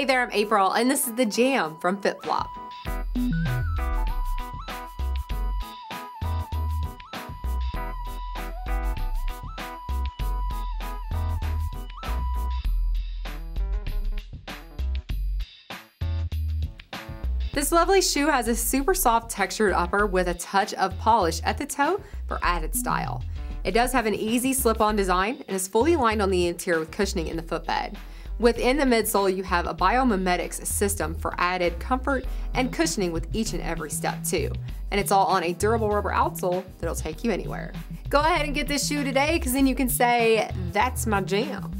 Hey there, I'm April, and this is the Jam from FitFlop. This lovely shoe has a super soft textured upper with a touch of polish at the toe for added style. It does have an easy slip-on design and is fully lined on the interior with cushioning in the footbed. Within the midsole, you have a biomimetics system for added comfort and cushioning with each and every step too. And it's all on a durable rubber outsole that'll take you anywhere. Go ahead and get this shoe today because then you can say, that's my jam.